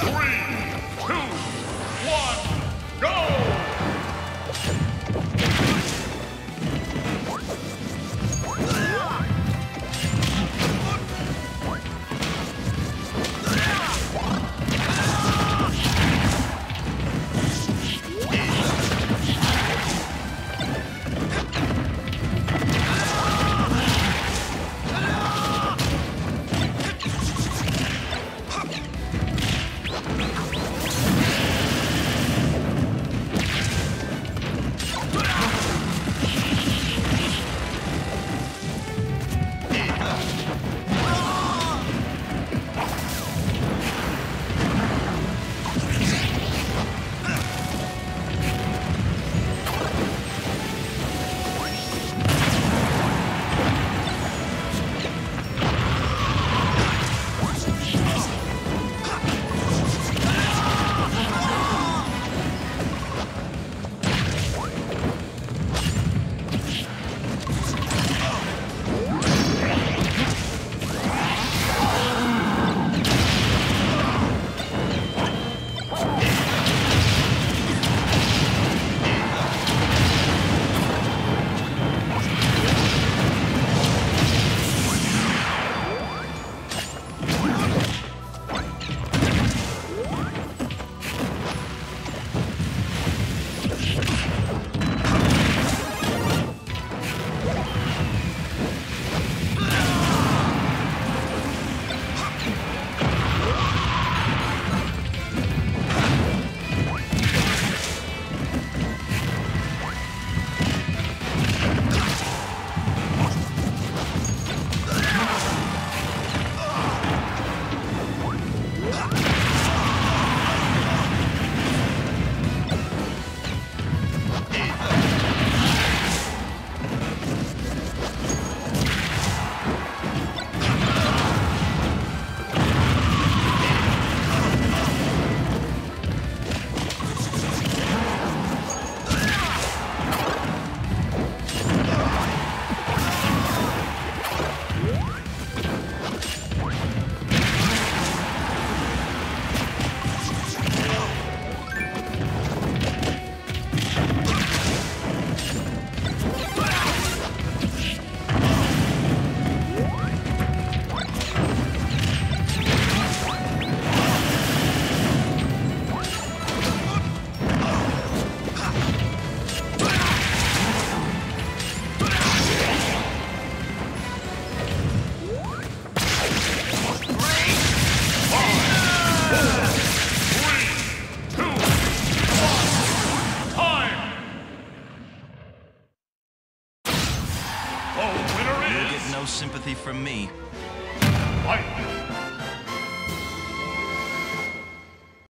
Three, sympathy from me. Fight.